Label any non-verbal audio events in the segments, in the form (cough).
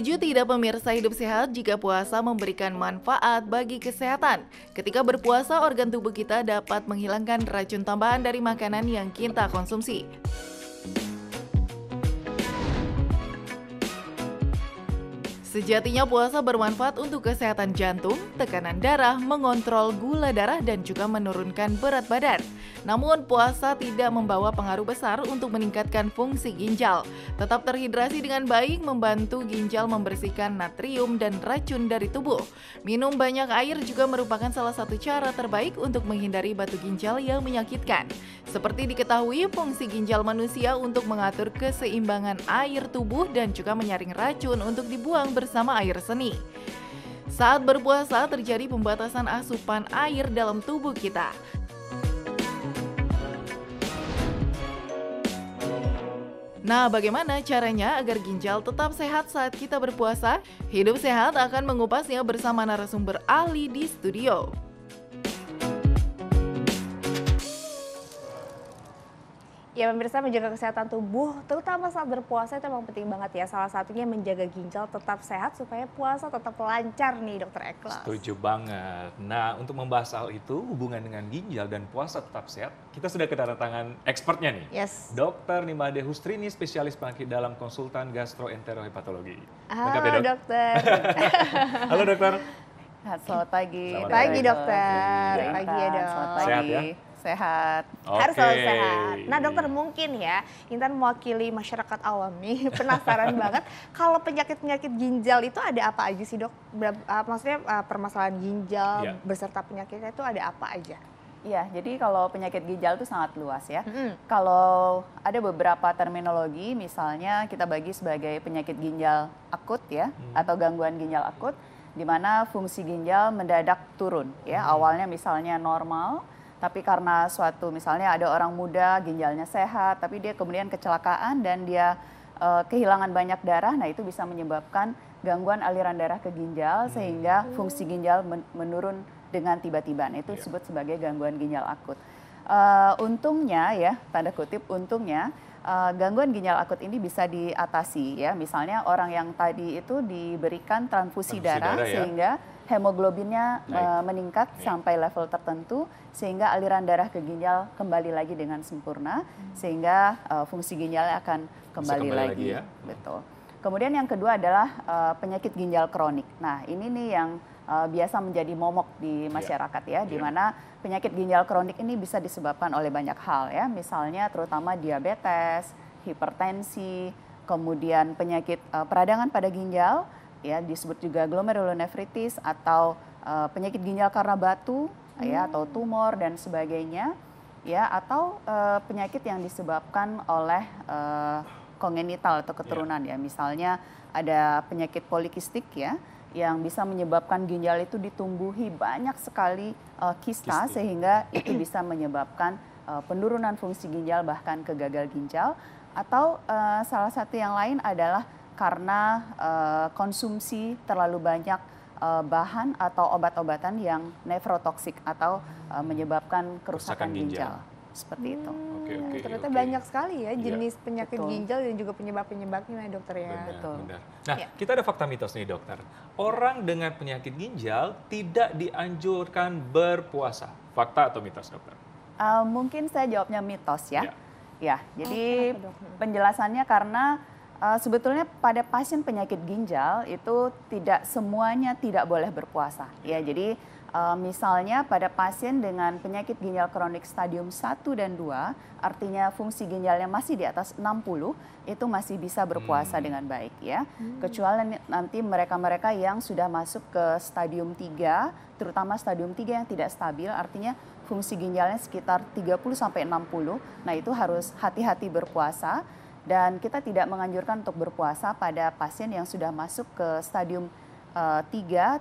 Setuju tidak pemirsa hidup sehat jika puasa memberikan manfaat bagi kesehatan? Ketika berpuasa, organ tubuh kita dapat menghilangkan racun tambahan dari makanan yang kita konsumsi. Sejatinya puasa bermanfaat untuk kesehatan jantung, tekanan darah, mengontrol gula darah, dan juga menurunkan berat badan. Namun puasa tidak membawa pengaruh besar untuk meningkatkan fungsi ginjal. Tetap terhidrasi dengan baik membantu ginjal membersihkan natrium dan racun dari tubuh. Minum banyak air juga merupakan salah satu cara terbaik untuk menghindari batu ginjal yang menyakitkan. Seperti diketahui, fungsi ginjal manusia untuk mengatur keseimbangan air tubuh dan juga menyaring racun untuk dibuang bersama air seni. Saat berpuasa terjadi pembatasan asupan air dalam tubuh kita. Nah, bagaimana caranya agar ginjal tetap sehat saat kita berpuasa? Hidup Sehat akan mengupasnya bersama narasumber ahli di studio. Ya pemirsa menjaga kesehatan tubuh terutama saat berpuasa itu memang penting banget ya. Salah satunya menjaga ginjal tetap sehat supaya puasa tetap lancar nih dokter Eklas. Setuju banget. Nah untuk membahas hal itu hubungan dengan ginjal dan puasa tetap sehat kita sudah kedatangan expertnya nih. Yes. Dokter Nimade Hustrini spesialis penyakit dalam konsultan gastroenterohepatologi. Halo ya, dok? dokter. (laughs) Halo dokter. Selamat pagi. Selamat pagi dokter. Pagi, pagi ya dok. Selamat pagi. Sehat ya? Sehat. Okay. Harus selalu sehat. Nah dokter mungkin ya, Intan mewakili masyarakat awam nih, (laughs) penasaran banget kalau penyakit-penyakit ginjal itu ada apa aja sih dok? Ber uh, maksudnya uh, permasalahan ginjal yeah. beserta penyakitnya itu ada apa aja? Iya, jadi kalau penyakit ginjal itu sangat luas ya. Hmm. Kalau ada beberapa terminologi, misalnya kita bagi sebagai penyakit ginjal akut ya, hmm. atau gangguan ginjal akut, di mana fungsi ginjal mendadak turun ya. Hmm. Awalnya misalnya normal, tapi karena suatu misalnya ada orang muda ginjalnya sehat tapi dia kemudian kecelakaan dan dia uh, kehilangan banyak darah nah itu bisa menyebabkan gangguan aliran darah ke ginjal hmm. sehingga fungsi ginjal men menurun dengan tiba-tiba nah, itu yeah. disebut sebagai gangguan ginjal akut uh, untungnya ya tanda kutip untungnya uh, gangguan ginjal akut ini bisa diatasi ya misalnya orang yang tadi itu diberikan transfusi, transfusi darah, darah ya? sehingga hemoglobinnya uh, meningkat Baik. sampai level tertentu sehingga aliran darah ke ginjal kembali lagi dengan sempurna hmm. sehingga uh, fungsi ginjalnya akan kembali, kembali lagi. lagi ya. Betul. Kemudian yang kedua adalah uh, penyakit ginjal kronik. Nah, ini nih yang uh, biasa menjadi momok di iya. masyarakat ya, ya di mana penyakit ginjal kronik ini bisa disebabkan oleh banyak hal ya, misalnya terutama diabetes, hipertensi, kemudian penyakit uh, peradangan pada ginjal, ya disebut juga glomerulonefritis atau uh, penyakit ginjal karena batu ya, hmm. ya atau tumor dan sebagainya ya atau uh, penyakit yang disebabkan oleh uh, kongenital atau keturunan yeah. ya misalnya ada penyakit polikistik ya yang bisa menyebabkan ginjal itu ditumbuhi banyak sekali uh, kista Kistik. sehingga itu bisa menyebabkan uh, penurunan fungsi ginjal bahkan ke gagal ginjal atau uh, salah satu yang lain adalah karena uh, konsumsi terlalu banyak uh, bahan atau obat-obatan yang nefrotoksik atau uh, menyebabkan kerusakan, ginjal. ginjal. Seperti itu. Hmm, okay, okay, ternyata okay. banyak sekali ya iya. jenis ya, penyakit betul. ginjal dan juga penyebab-penyebabnya ya dokter ya. Benar, betul. Benar. Nah, ya. kita ada fakta mitos nih dokter. Orang dengan penyakit ginjal tidak dianjurkan berpuasa. Fakta atau mitos dokter? Uh, mungkin saya jawabnya mitos ya. Ya, ya jadi oh, penjelasannya karena Uh, sebetulnya pada pasien penyakit ginjal itu tidak semuanya tidak boleh berpuasa. Ya, jadi uh, misalnya pada pasien dengan penyakit ginjal kronik stadium 1 dan 2, artinya fungsi ginjalnya masih di atas 60, itu masih bisa berpuasa hmm. dengan baik ya. Hmm. Kecuali nanti mereka-mereka yang sudah masuk ke stadium 3, terutama stadium 3 yang tidak stabil, artinya fungsi ginjalnya sekitar 30 sampai 60. Nah, itu harus hati-hati berpuasa dan kita tidak menganjurkan untuk berpuasa pada pasien yang sudah masuk ke stadium uh,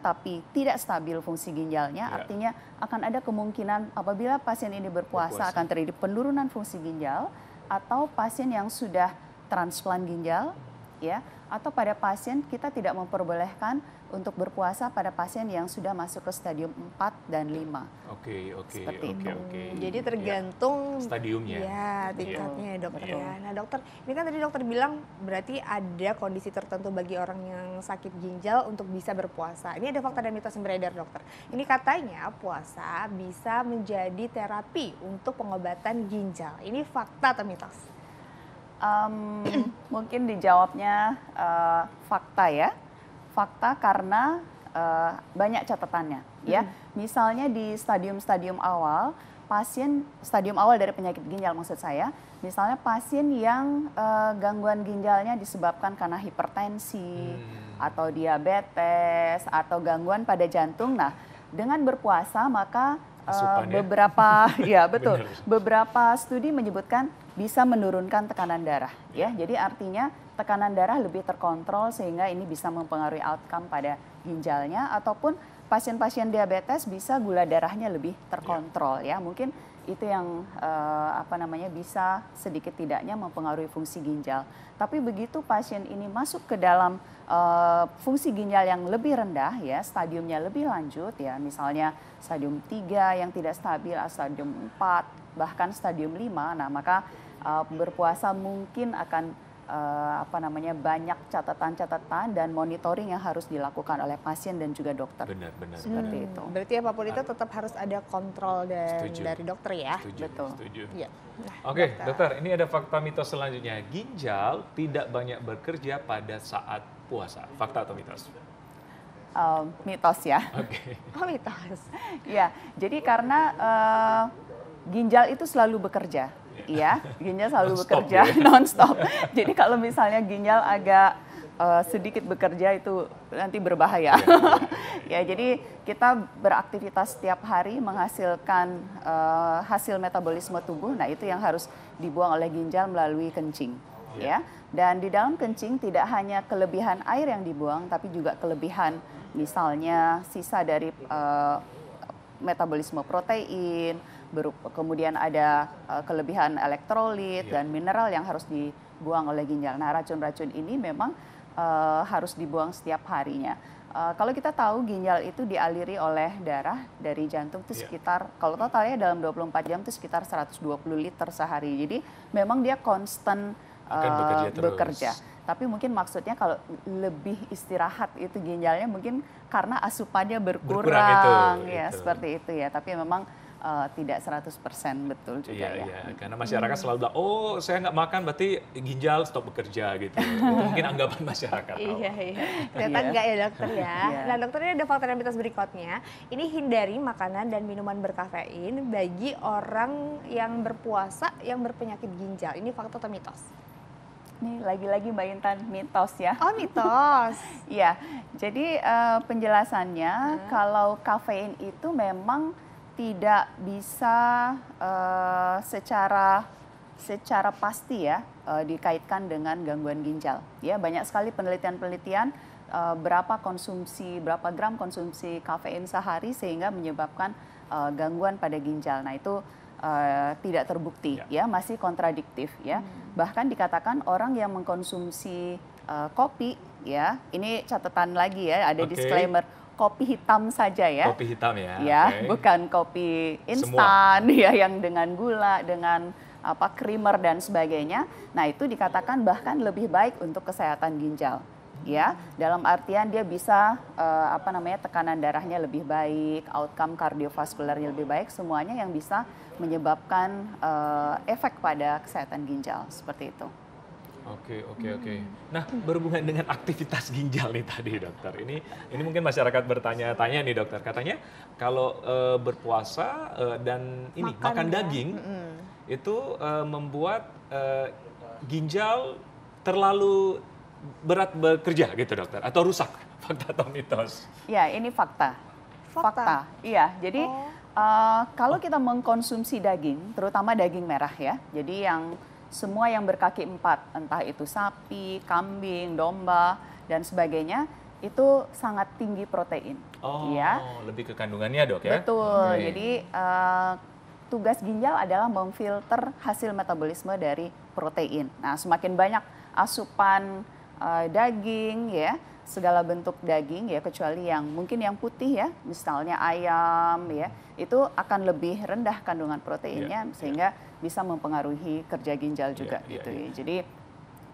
tapi tidak stabil fungsi ginjalnya, ya. artinya akan ada kemungkinan apabila pasien ini berpuasa, berpuasa akan terjadi penurunan fungsi ginjal atau pasien yang sudah transplant ginjal ya atau pada pasien kita tidak memperbolehkan untuk berpuasa pada pasien yang sudah masuk ke stadium 4 dan 5. Oke, okay, oke, okay, oke, okay, oke. Jadi tergantung ya. stadiumnya. Ya, tingkatnya ya, dokter ya. ya. Nah, dokter, ini kan tadi dokter bilang berarti ada kondisi tertentu bagi orang yang sakit ginjal untuk bisa berpuasa. Ini ada fakta dan mitos yang beredar, dokter. Ini katanya puasa bisa menjadi terapi untuk pengobatan ginjal. Ini fakta atau mitos? Um, (clears throat) mungkin dijawabnya uh, fakta ya fakta karena uh, banyak catatannya ya. Hmm. Misalnya di stadium-stadium awal pasien stadium awal dari penyakit ginjal maksud saya, misalnya pasien yang uh, gangguan ginjalnya disebabkan karena hipertensi hmm. atau diabetes atau gangguan pada jantung. Nah, dengan berpuasa maka uh, beberapa (laughs) ya betul beberapa studi menyebutkan bisa menurunkan tekanan darah ya. Jadi artinya tekanan darah lebih terkontrol sehingga ini bisa mempengaruhi outcome pada ginjalnya ataupun pasien-pasien diabetes bisa gula darahnya lebih terkontrol ya. Mungkin itu yang uh, apa namanya bisa sedikit tidaknya mempengaruhi fungsi ginjal. Tapi begitu pasien ini masuk ke dalam uh, fungsi ginjal yang lebih rendah ya, stadiumnya lebih lanjut ya, misalnya stadium 3 yang tidak stabil, stadium 4, bahkan stadium 5. Nah, maka uh, berpuasa mungkin akan uh, apa namanya banyak catatan-catatan dan monitoring yang harus dilakukan oleh pasien dan juga dokter. Benar, benar. Seperti hmm. itu. Berarti apa pun itu tetap harus ada kontrol dan setuju. dari dokter ya. Setuju, Betul. Setuju. Ya. Nah, Oke, okay, dokter. dokter, ini ada fakta mitos selanjutnya. Ginjal tidak banyak bekerja pada saat puasa. Fakta atau mitos? Um, mitos ya. Oke. Okay. Oh mitos. (laughs) ya, jadi karena uh, ginjal itu selalu bekerja Iya, ginjal selalu non bekerja ya. (laughs) nonstop. Jadi kalau misalnya ginjal agak uh, sedikit bekerja itu nanti berbahaya. Ya, (laughs) ya. jadi kita beraktivitas setiap hari menghasilkan uh, hasil metabolisme tubuh. Nah itu yang harus dibuang oleh ginjal melalui kencing. Ya. ya. Dan di dalam kencing tidak hanya kelebihan air yang dibuang, tapi juga kelebihan misalnya sisa dari uh, metabolisme protein, berupa, kemudian ada uh, kelebihan elektrolit yeah. dan mineral yang harus dibuang oleh ginjal. Nah, racun-racun ini memang uh, harus dibuang setiap harinya. Uh, kalau kita tahu ginjal itu dialiri oleh darah dari jantung itu yeah. sekitar kalau totalnya dalam 24 jam itu sekitar 120 liter sehari. Jadi memang dia konstan uh, bekerja, bekerja. Tapi mungkin maksudnya kalau lebih istirahat itu ginjalnya mungkin karena asupannya berkurang, berkurang itu, ya itu. seperti itu ya. Tapi memang uh, tidak 100% betul juga iya, ya. Iya, karena masyarakat hmm. selalu bilang, oh saya nggak makan berarti ginjal stop bekerja gitu. Itu mungkin anggapan (laughs) masyarakat. iya, iya. Ternyata enggak ya dokter ya. Iya. Nah dokter ini ada fakta dan mitos berikutnya. Ini hindari makanan dan minuman berkafein bagi orang yang berpuasa yang berpenyakit ginjal. Ini fakta atau mitos? Nih lagi-lagi Mbak Intan mitos ya. Oh mitos. (laughs) Iya. Jadi uh, penjelasannya hmm. kalau kafein itu memang tidak bisa uh, secara secara pasti ya uh, dikaitkan dengan gangguan ginjal. Ya banyak sekali penelitian-penelitian uh, berapa konsumsi berapa gram konsumsi kafein sehari sehingga menyebabkan uh, gangguan pada ginjal. Nah itu uh, tidak terbukti ya. ya masih kontradiktif ya. Hmm. Bahkan dikatakan orang yang mengkonsumsi uh, kopi ya ini catatan lagi ya ada okay. disclaimer kopi hitam saja ya. Kopi hitam ya. Ya, okay. bukan kopi instan (laughs) ya yang dengan gula, dengan apa creamer dan sebagainya. Nah, itu dikatakan bahkan lebih baik untuk kesehatan ginjal. Ya, dalam artian dia bisa uh, apa namanya tekanan darahnya lebih baik, outcome kardiovaskularnya lebih baik, semuanya yang bisa menyebabkan uh, efek pada kesehatan ginjal seperti itu. Oke, oke, oke. Nah, berhubungan dengan aktivitas ginjal nih tadi, dokter. Ini ini mungkin masyarakat bertanya-tanya nih, dokter. Katanya kalau e, berpuasa e, dan ini makan, makan ya? daging mm itu e, membuat e, ginjal terlalu berat bekerja gitu, dokter, atau rusak. (laughs) Fakta atau mitos? Ya, ini fakta. Fakta. fakta. Iya, jadi oh. uh, kalau kita mengkonsumsi daging, terutama daging merah ya, jadi yang semua yang berkaki empat, entah itu sapi, kambing, domba, dan sebagainya, itu sangat tinggi protein. Oh, ya. lebih ke kandungannya dok ya? Betul. Okay. Jadi uh, tugas ginjal adalah memfilter hasil metabolisme dari protein. Nah, semakin banyak asupan uh, daging ya segala bentuk daging ya kecuali yang mungkin yang putih ya misalnya ayam ya itu akan lebih rendah kandungan proteinnya yeah, sehingga yeah. Bisa mempengaruhi kerja ginjal juga yeah, gitu yeah, yeah. jadi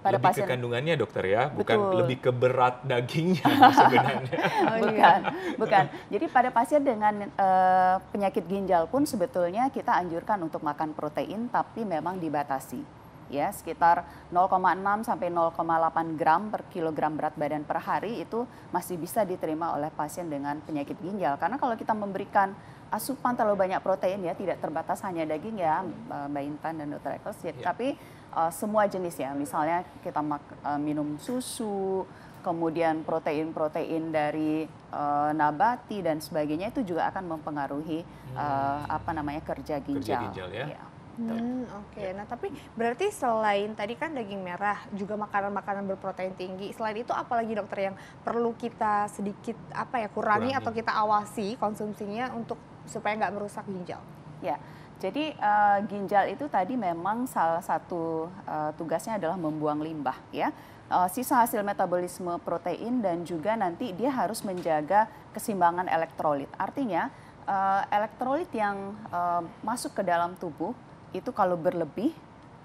pada lebih pasien ke kandungannya dokter ya bukan Betul. lebih ke berat dagingnya (laughs) sebenarnya (laughs) oh, bukan iya. bukan jadi pada pasien dengan uh, penyakit ginjal pun sebetulnya kita anjurkan untuk makan protein tapi memang dibatasi ya sekitar 0,6 sampai 0,8 gram per kilogram berat badan per hari itu masih bisa diterima oleh pasien dengan penyakit ginjal karena kalau kita memberikan asupan terlalu banyak protein ya tidak terbatas hanya daging ya Mbak Intan dan Dr. Ekos ya, yeah. tapi uh, semua jenis ya misalnya kita uh, minum susu kemudian protein-protein dari uh, nabati dan sebagainya itu juga akan mempengaruhi hmm. uh, apa namanya kerja ginjal. Kerja ginjal ya. ya. Hmm, Oke, okay. nah tapi berarti selain tadi kan daging merah, juga makanan-makanan berprotein tinggi. Selain itu, apalagi dokter yang perlu kita sedikit apa ya kurangi, kurangi. atau kita awasi konsumsinya untuk supaya nggak merusak ginjal? Ya, jadi uh, ginjal itu tadi memang salah satu uh, tugasnya adalah membuang limbah, ya. Uh, sisa hasil metabolisme protein dan juga nanti dia harus menjaga keseimbangan elektrolit. Artinya uh, elektrolit yang uh, masuk ke dalam tubuh itu kalau berlebih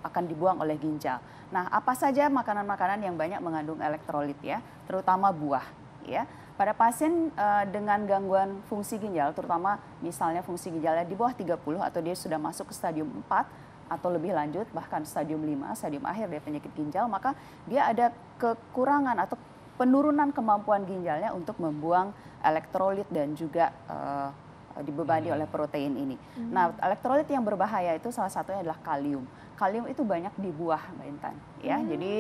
akan dibuang oleh ginjal. Nah, apa saja makanan-makanan yang banyak mengandung elektrolit ya, terutama buah ya. Pada pasien uh, dengan gangguan fungsi ginjal, terutama misalnya fungsi ginjalnya di bawah 30 atau dia sudah masuk ke stadium 4 atau lebih lanjut bahkan stadium 5, stadium akhir dari penyakit ginjal, maka dia ada kekurangan atau penurunan kemampuan ginjalnya untuk membuang elektrolit dan juga uh, dibebani hmm. oleh protein ini. Hmm. Nah, elektrolit yang berbahaya itu salah satunya adalah kalium. Kalium itu banyak di buah, Mbak Intan. Ya, hmm. jadi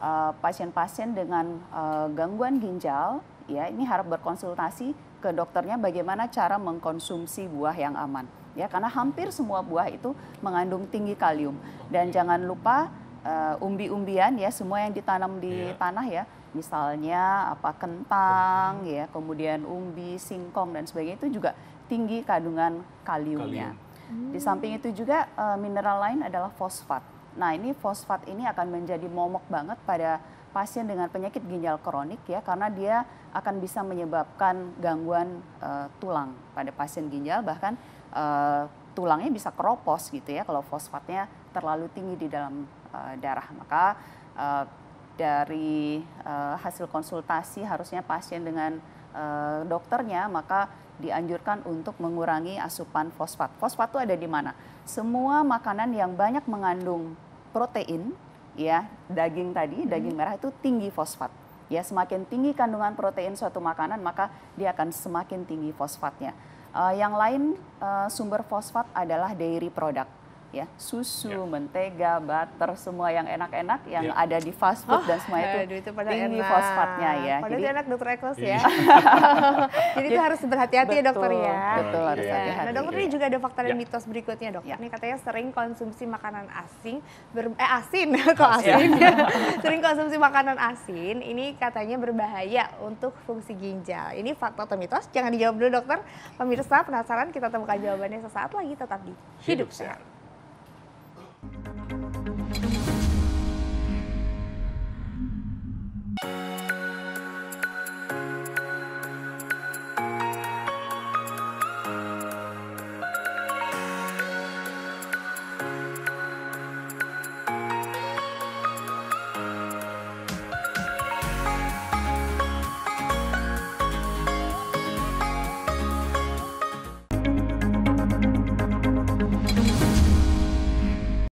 eh, pasien-pasien uh, dengan uh, gangguan ginjal, ya ini harap berkonsultasi ke dokternya bagaimana cara mengkonsumsi buah yang aman. Ya, karena hampir semua buah itu mengandung tinggi kalium. Dan jangan lupa uh, umbi-umbian ya, semua yang ditanam di yeah. tanah ya misalnya apa kentang ya kemudian umbi singkong dan sebagainya itu juga tinggi kandungan kaliumnya. Kalium. Di samping itu juga uh, mineral lain adalah fosfat. Nah ini fosfat ini akan menjadi momok banget pada pasien dengan penyakit ginjal kronik ya karena dia akan bisa menyebabkan gangguan uh, tulang pada pasien ginjal bahkan uh, tulangnya bisa keropos gitu ya kalau fosfatnya terlalu tinggi di dalam uh, darah maka uh, dari uh, hasil konsultasi harusnya pasien dengan uh, dokternya maka dianjurkan untuk mengurangi asupan fosfat. Fosfat itu ada di mana? Semua makanan yang banyak mengandung protein, ya daging tadi, hmm. daging merah itu tinggi fosfat. Ya semakin tinggi kandungan protein suatu makanan, maka dia akan semakin tinggi fosfatnya. Uh, yang lain uh, sumber fosfat adalah dairy product ya susu, yeah. mentega, butter, semua yang enak-enak yang yeah. ada di fast food oh, dan semua itu, aduh, itu tinggi enak. fosfatnya ya. Padahal Jadi, enak dokter Ekos ya. Iya. (laughs) Jadi itu harus berhati-hati ya dokter ya. Betul harus yeah. hati-hati. Nah dokter ini juga ada fakta dan yeah. mitos berikutnya dokter. Yeah. Ini katanya sering konsumsi makanan asing, ber, eh asin (laughs) kok asin ya. (laughs) sering konsumsi makanan asin, ini katanya berbahaya untuk fungsi ginjal. Ini fakta atau mitos? Jangan dijawab dulu dokter. Pemirsa penasaran kita temukan jawabannya sesaat lagi tetap di Hidup, Hidup Sehat. Thank you.